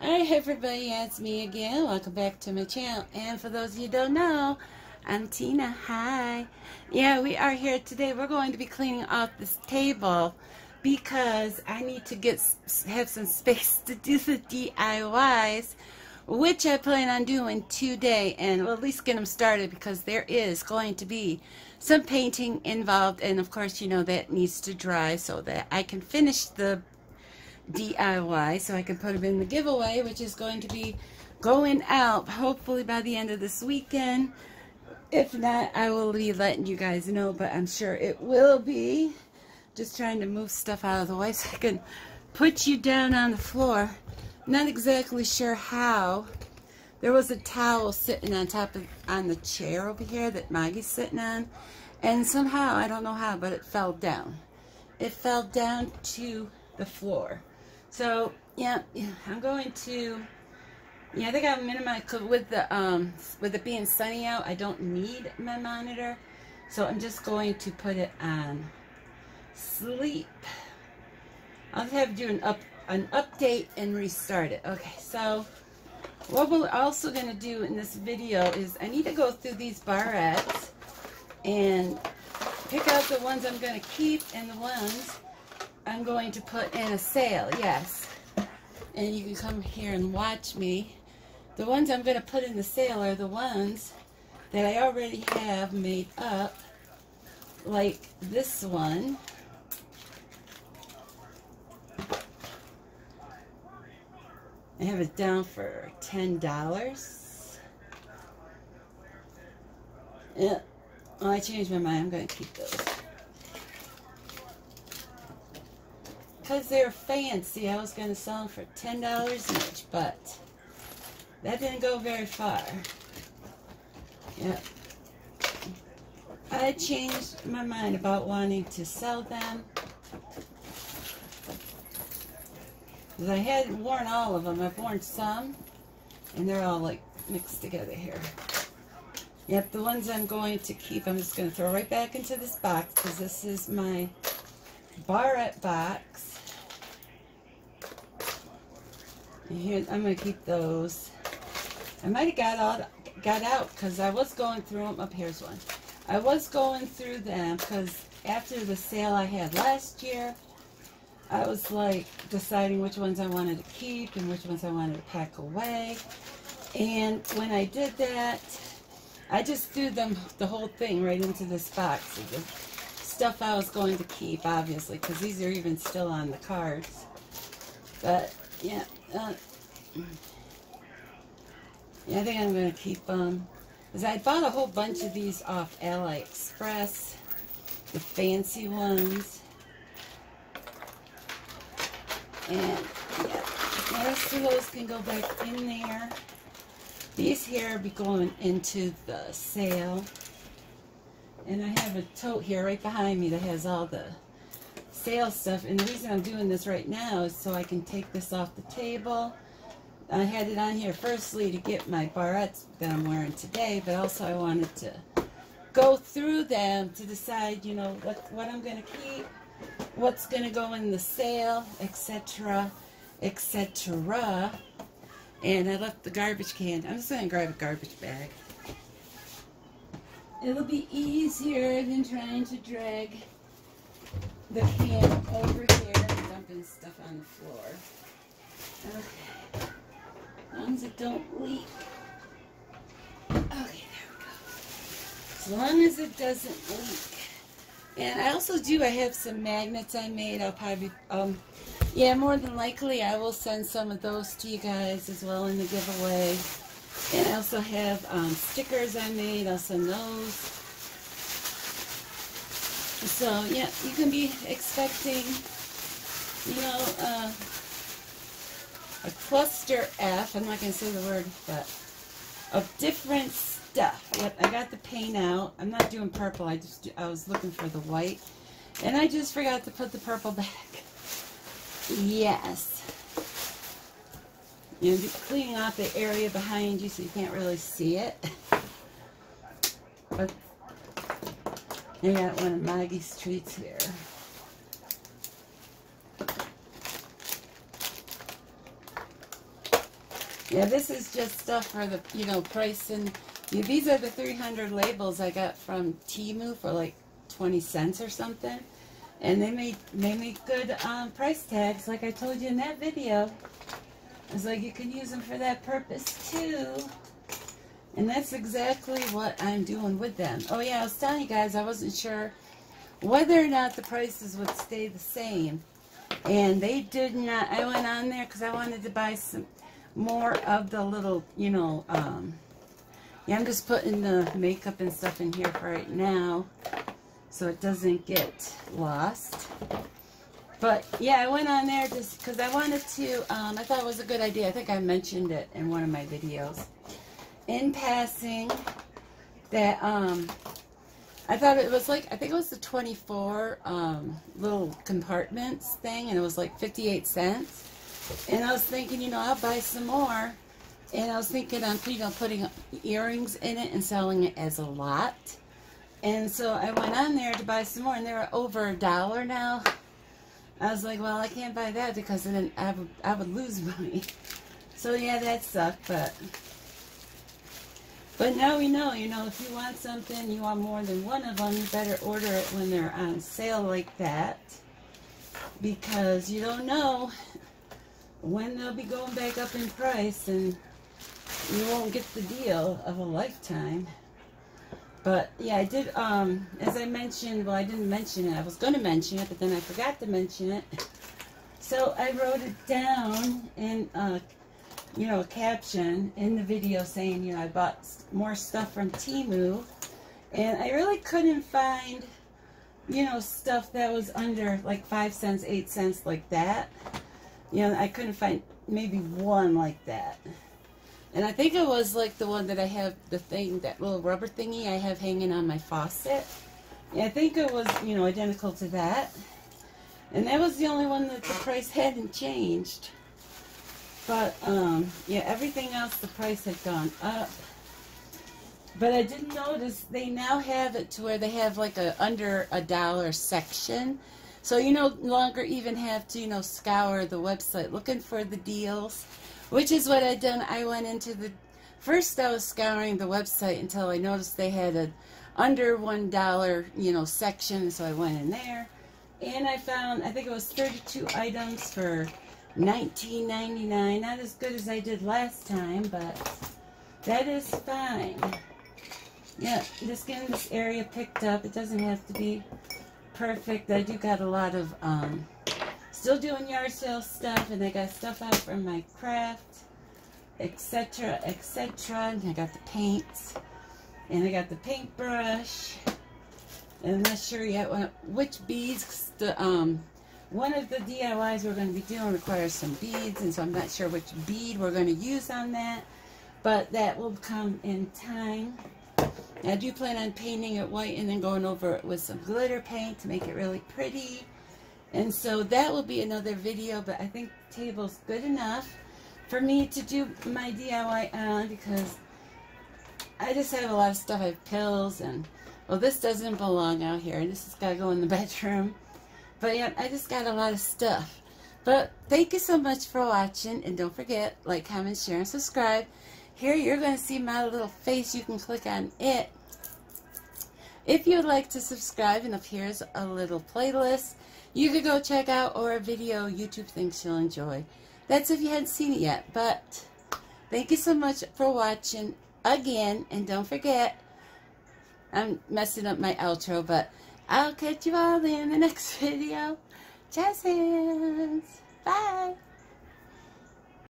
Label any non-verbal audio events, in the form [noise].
Hi everybody, it's me again. Welcome back to my channel. And for those of you don't know, I'm Tina. Hi. Yeah, we are here today. We're going to be cleaning off this table because I need to get have some space [laughs] to do the DIYs, which I plan on doing today, and well, at least get them started because there is going to be some painting involved, and of course, you know that needs to dry so that I can finish the DIY so I can put them in the giveaway, which is going to be going out hopefully by the end of this weekend. If not, I will be letting you guys know, but I'm sure it will be. Just trying to move stuff out of the way [laughs] so I can put you down on the floor. Not exactly sure how. There was a towel sitting on top of on the chair over here that Maggie's sitting on. And somehow, I don't know how, but it fell down. It fell down to the floor. So, yeah, yeah I'm going to, yeah, I think I'll minimize, with the, um, with it being sunny out, I don't need my monitor. So I'm just going to put it on sleep. I'll have to do an up, an update and restart it. Okay, so what we're also going to do in this video is I need to go through these barrettes and pick out the ones I'm going to keep and the ones I'm going to put in a sale, yes. And you can come here and watch me. The ones I'm going to put in the sale are the ones that I already have made up, like this one. I have it down for $10. Yeah, well, I changed my mind. I'm going to keep those. Because they're fancy, I was going to sell them for $10 each, but that didn't go very far. Yep. I changed my mind about wanting to sell them. I hadn't worn all of them. I've worn some, and they're all like mixed together here. Yep, the ones I'm going to keep, I'm just going to throw right back into this box because this is my barrette box. Here, I'm going to keep those. I might have got out, got out because I was going through them. Up oh, here's one. I was going through them because after the sale I had last year, I was like deciding which ones I wanted to keep and which ones I wanted to pack away. And when I did that, I just threw them, the whole thing, right into this box. Of the stuff I was going to keep, obviously, because these are even still on the cards. But, yeah, uh, I think I'm going to keep them. Because I bought a whole bunch of these off AliExpress. The fancy ones. And, yeah. Rest of those can go back in there. These here be going into the sale. And I have a tote here right behind me that has all the sale stuff. And the reason I'm doing this right now is so I can take this off the table. I had it on here firstly to get my barrettes that I'm wearing today, but also I wanted to go through them to decide, you know, what, what I'm going to keep, what's going to go in the sale, etc., etc. And I left the garbage can. I'm just going to grab a garbage bag. It'll be easier than trying to drag the can over here dumping stuff on the floor. Okay. As long as it don't leak. Okay, there we go. As long as it doesn't leak. And I also do, I have some magnets I made. I'll probably, um, yeah, more than likely I will send some of those to you guys as well in the giveaway. And I also have um, stickers I made. I'll send those. So, yeah, you can be expecting, you know, uh, a cluster F, I'm not going to say the word, but of different stuff. Yep, I got the paint out. I'm not doing purple. I just I was looking for the white. And I just forgot to put the purple back. Yes. You know, cleaning off the area behind you so you can't really see it. But I got one of Maggie's treats here. Yeah, this is just stuff for the, you know, price and yeah, these are the 300 labels I got from Temu for like 20 cents or something. And they made, they make good um, price tags like I told you in that video. It's like you can use them for that purpose too. And that's exactly what I'm doing with them. Oh yeah, I was telling you guys I wasn't sure whether or not the prices would stay the same. And they did not. I went on there because I wanted to buy some more of the little, you know, um, yeah, I'm just putting the makeup and stuff in here for right now so it doesn't get lost. But yeah, I went on there just because I wanted to, um, I thought it was a good idea. I think I mentioned it in one of my videos. In passing, that um, I thought it was like, I think it was the 24 um, little compartments thing, and it was like 58 cents. And I was thinking, you know, I'll buy some more. And I was thinking on, you know, putting earrings in it and selling it as a lot. And so I went on there to buy some more, and they're over a dollar now. I was like, well, I can't buy that because then I would, I would lose [laughs] money. So yeah, that sucked, but... But now we know, you know, if you want something, you want more than one of them, you better order it when they're on sale like that. Because you don't know when they'll be going back up in price and you won't get the deal of a lifetime. But yeah, I did, um, as I mentioned, well, I didn't mention it. I was going to mention it, but then I forgot to mention it. So I wrote it down in, uh, you know, a caption in the video saying, you know, I bought more stuff from Temu. And I really couldn't find, you know, stuff that was under like 5 cents, 8 cents like that. You know, I couldn't find maybe one like that. And I think it was like the one that I have, the thing, that little rubber thingy I have hanging on my faucet. Yeah, I think it was, you know, identical to that. And that was the only one that the price hadn't changed. But, um, yeah, everything else, the price had gone up. But I didn't notice they now have it to where they have like a under a dollar section. So you no longer even have to, you know, scour the website looking for the deals. Which is what I done. I went into the first I was scouring the website until I noticed they had a under one dollar you know section, so I went in there and I found I think it was 32 items for 19.99. Not as good as I did last time, but that is fine. Yeah, just getting this area picked up. It doesn't have to be perfect. I do got a lot of um, Still doing yard sale stuff, and I got stuff out from my craft, etc., etc. And I got the paints, and I got the paintbrush. And I'm not sure yet which beads. The um, one of the DIYs we're going to be doing requires some beads, and so I'm not sure which bead we're going to use on that. But that will come in time. I do plan on painting it white and then going over it with some glitter paint to make it really pretty. And so that will be another video, but I think table's good enough for me to do my DIY on because I just have a lot of stuff. I have pills and, well, this doesn't belong out here. And this has got to go in the [laughs] bedroom. But yeah, I just got a lot of stuff. But thank you so much for watching. And don't forget, like, comment, share, and subscribe. Here you're going to see my little face. You can click on it. If you'd like to subscribe, and up here's a little playlist you could go check out or a video YouTube thinks you'll enjoy. That's if you hadn't seen it yet. But thank you so much for watching again. And don't forget, I'm messing up my outro, but I'll catch you all in the [laughs] next video. Jazz hands. Bye.